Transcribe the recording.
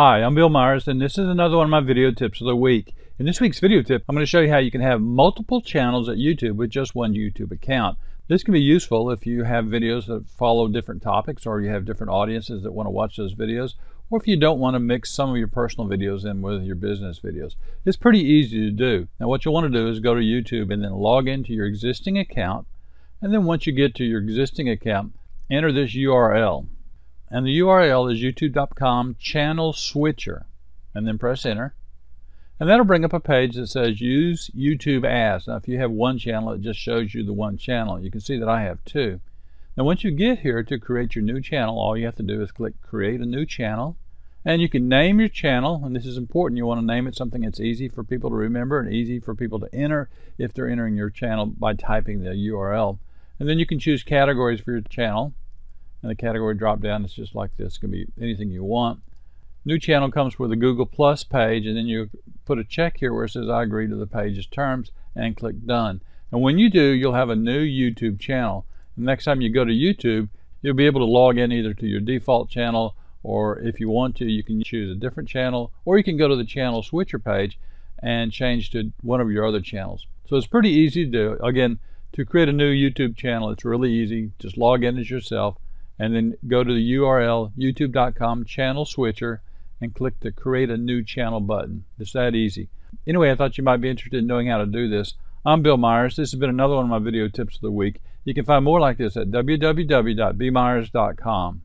Hi, I'm Bill Myers and this is another one of my video tips of the week. In this week's video tip, I'm going to show you how you can have multiple channels at YouTube with just one YouTube account. This can be useful if you have videos that follow different topics or you have different audiences that want to watch those videos or if you don't want to mix some of your personal videos in with your business videos. It's pretty easy to do. Now what you'll want to do is go to YouTube and then log into your existing account and then once you get to your existing account, enter this URL and the URL is youtube.com channel switcher and then press enter and that'll bring up a page that says use YouTube as. Now if you have one channel it just shows you the one channel. You can see that I have two. Now once you get here to create your new channel all you have to do is click create a new channel and you can name your channel and this is important you want to name it something that's easy for people to remember and easy for people to enter if they're entering your channel by typing the URL and then you can choose categories for your channel and the category drop down is just like this. It can be anything you want. New channel comes with a Google Plus page and then you put a check here where it says I agree to the page's terms and click done. And when you do, you'll have a new YouTube channel. The next time you go to YouTube, you'll be able to log in either to your default channel or if you want to, you can choose a different channel or you can go to the channel switcher page and change to one of your other channels. So it's pretty easy to do. Again, to create a new YouTube channel, it's really easy. Just log in as yourself and then go to the URL youtube.com channel switcher and click the create a new channel button. It's that easy. Anyway, I thought you might be interested in knowing how to do this. I'm Bill Myers. This has been another one of my video tips of the week. You can find more like this at www.bmyers.com.